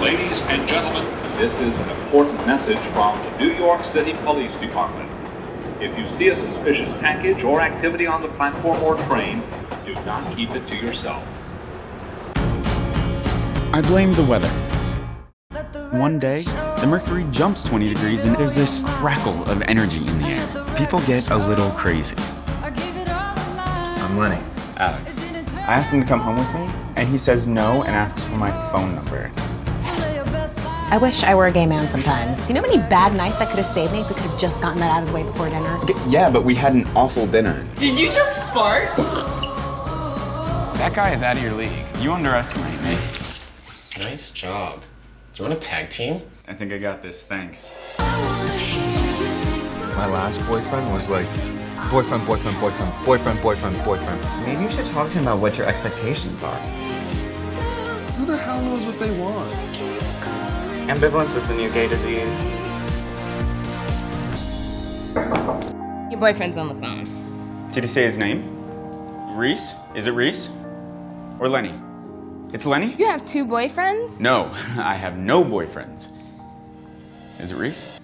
Ladies and gentlemen, this is an important message from the New York City Police Department. If you see a suspicious package or activity on the platform or train, do not keep it to yourself. I blame the weather. One day, the mercury jumps 20 degrees and there's this crackle of energy in the air. People get a little crazy. I'm Lenny. Alex. I asked him to come home with me, and he says no and asks for my phone number. I wish I were a gay man sometimes. Do you know how many bad nights I could have saved me if we could have just gotten that out of the way before dinner? Okay, yeah, but we had an awful dinner. Did you just fart? That guy is out of your league. You underestimate me. Nice job. Do you want a tag team? I think I got this, thanks. My last boyfriend was like boyfriend, boyfriend, boyfriend, boyfriend, boyfriend, boyfriend. Maybe you should talk to him about what your expectations are. Who the hell knows what they want? Ambivalence is the new gay disease. Your boyfriend's on the phone. Did he say his name? Reese? Is it Reese? Or Lenny? It's Lenny? You have two boyfriends? No, I have no boyfriends. Is it Reese?